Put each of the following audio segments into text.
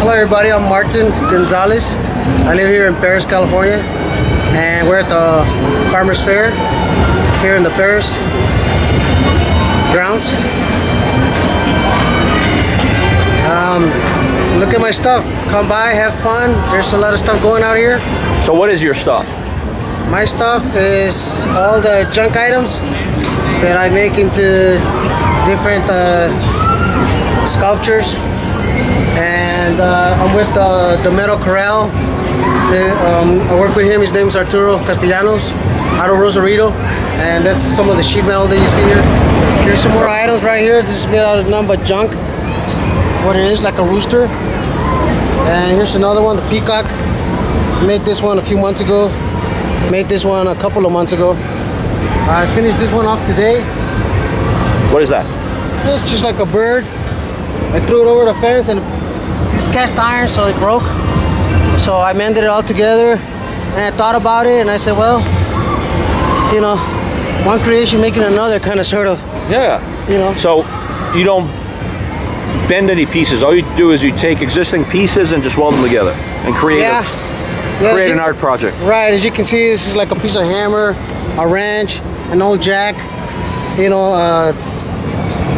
Hello, everybody. I'm Martin Gonzalez. I live here in Perris, California, and we're at the Farmers Fair here in the Perris grounds. Um, look at my stuff. Come by, have fun. There's a lot of stuff going out here. So what is your stuff? My stuff is all the junk items that I make into different uh, sculptures. I'm with uh, the Metal Corral. Um, I work with him. His name is Arturo Castellanos out of Rosarito. And that's some of the sheet metal that you see here. Here's some more items right here. This is made out of nothing but junk. What it is, like a rooster. And here's another one, the peacock. Made this one a few months ago. Made this one a couple of months ago. I finished this one off today. What is that? It's just like a bird. I threw it over the fence and this cast iron, so it broke. So I mended it all together and I thought about it and I said, well, you know, one creation making another kind of sort of, Yeah. you know. So you don't bend any pieces. All you do is you take existing pieces and just weld them together and create Yeah. a, Yeah, create as an art project. Right, as you can see, this is like a piece of hammer, a wrench, an old jack, you know, uh,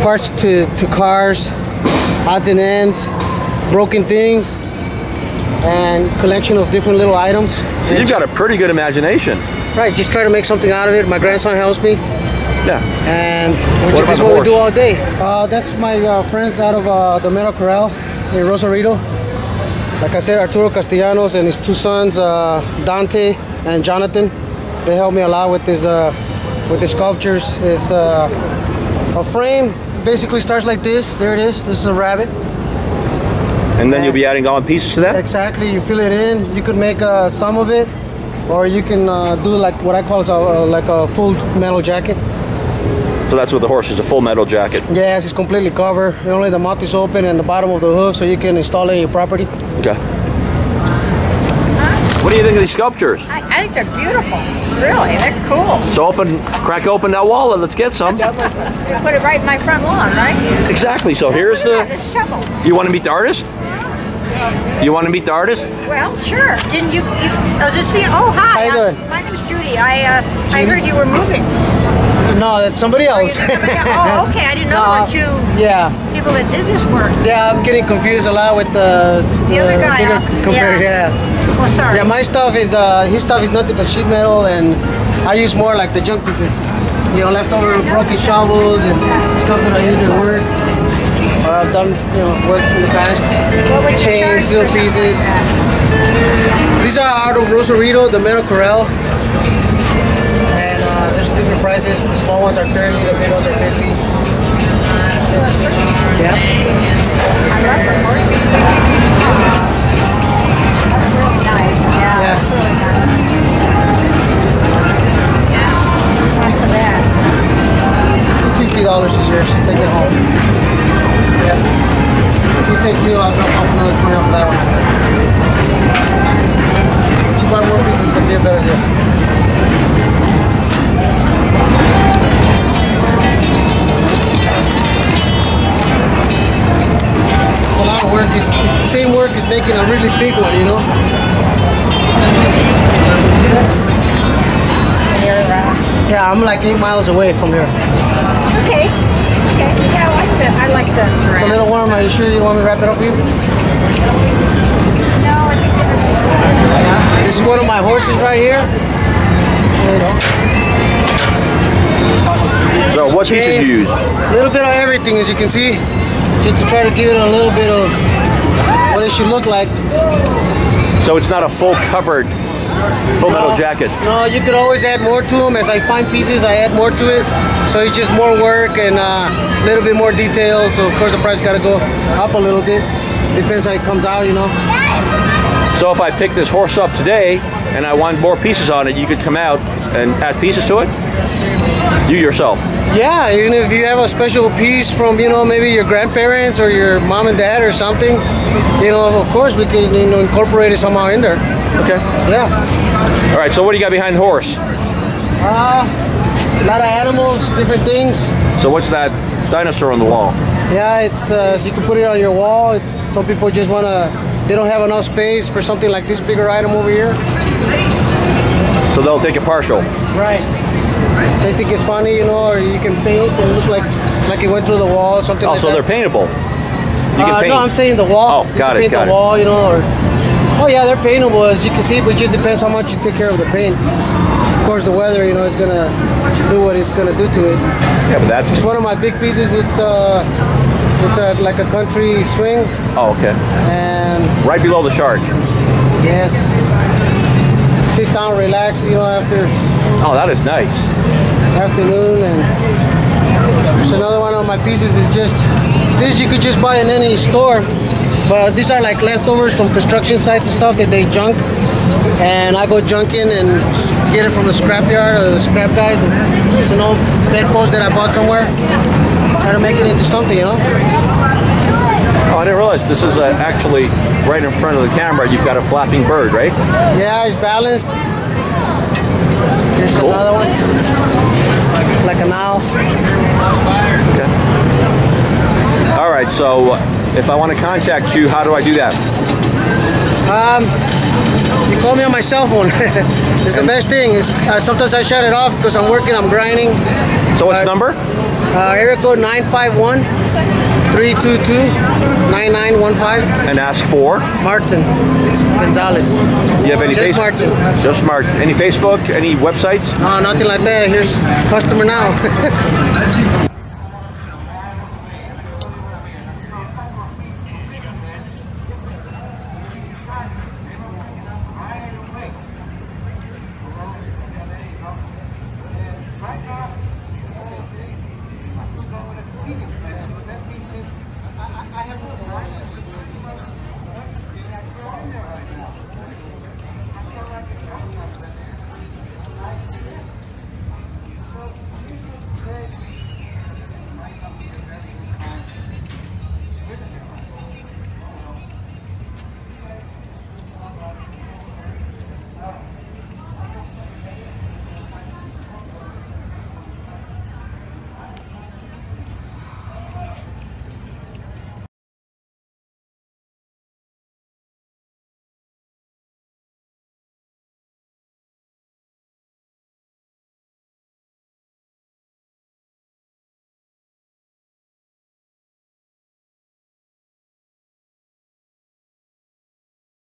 parts to, to cars, odds and ends, broken things, and collection of different little items. So you've got a pretty good imagination. Right, just try to make something out of it. My grandson helps me, Yeah. and What this is the what we do all day. Uh, that's my uh, friends out of uh, the Metal Corral in Rosarito. Like I said, Arturo Castellanos and his two sons, uh, Dante and Jonathan. They help me a lot with this, uh, with the sculptures. It's uh, a frame. Basically starts like this. There it is. This is a rabbit. And then you'll be adding on pieces to that? Exactly. You fill it in. You could make uh, some of it, or you can uh, do like what I call is a, uh, like a full metal jacket. So that's what the horse is, a full metal jacket. Yes, it's completely covered. Only the mouth is open and the bottom of the hoof, so you can install it in your property. Okay. What do you think of these sculptures? I, I think they're beautiful. Really, they're cool. So open, crack open that wallet. Let's get some. Put it right in my front lawn, right? Exactly. So here's Look that, the. this shovel. You want to meet the artist? You want to meet the artist? Well, sure. Didn't you? you oh, just see. Oh, hi. How you I'm- doing? My name's Judy. I uh, I heard you were moving. No, that's somebody Oh, else. you're somebody else. oh, okay. I didn't know No, there were two yeah, people that did this work. yeah, I'm getting confused a lot with the, The other guy, bigger huh? competitor. Yeah. Yeah. Well, sorry. yeah, my stuff is uh, his stuff is nothing but sheet metal, and I use more like the junk pieces. You know, leftover broken shovels and stuff that I use at work. I've done, you know, work in the past. What would Chains, little pieces. These are out of Rosarito, the Metal Corral. And uh, there's different prices. The small ones are 30, the big ones are 50. Yeah. Making a really big one, you know. See that? Yeah, I'm like eight miles away from here. Okay. Okay. Yeah, I like the. I like the. It's a little warm. Are you sure you don't want me to wrap it up for you? No, I think they're. This is one of my horses right here. You know, So what pieces chains, you use? A little bit of everything, as you can see, just to try to give it a little bit of what it should look like. So it's not a full covered, full metal jacket. No, you could always add more to them. As I find pieces, I add more to it. So it's just more work and uh, a little bit more detail. So of course the price got to go up a little bit. Depends how it comes out, you know. So if I pick this horse up today and I want more pieces on it, you could come out and add pieces to it? You yourself. Yeah, even if you have a special piece from, you know, maybe your grandparents or your mom and dad or something, you know, of course we could, you know, incorporate it somehow in there. Okay. Yeah. All right, so what do you got behind the horse? Uh, a lot of animals, different things. So what's that dinosaur on the wall? Yeah, it's uh, so you can put it on your wall. Some people just want to they don't have enough space for something like this bigger item over here. So they'll take a partial. Right. They think it's funny, you know, or you can paint and look like like it went through the wall or something Oh, like so that. they're paintable. You can Uh, paint. no, I'm saying the wall. Oh, You got can it, Paint got the it. wall, you know, or oh yeah, they're paintable as you can see, but it just depends how much you take care of the paint. Of course, the weather, you know, is gonna do what it's gonna do to it. yeah, but that's. It's one of my big pieces. It's uh, it's a, like a country swing, Oh, okay. and Right below the shark. yes, sit down, relax, you know, after Oh, that is nice. afternoon and there's another one of my pieces is just this you could just buy in any store but these are like leftovers from construction sites and stuff that they junk and I go junking and get it from the scrapyard or the scrap guys and it's an old bedpost that I bought somewhere try to make it into something you know Oh, I didn't realize this is uh, actually right in front of the camera. You've got a flapping bird, right? yeah it's balanced here's Cool. another one like an owl Okay. All right. So if I want to contact you, how do I do that? Um, you call me on my cell phone. it's the best thing. It's, uh, sometimes I shut it off because I'm working, I'm grinding. So what's the Uh, number? Uh, area code 951 322 9915. And ask for. Martin Gonzalez. You have any Just Martin. Just Martin. Any Facebook? Any websites? No, nothing like that. Here's customer now.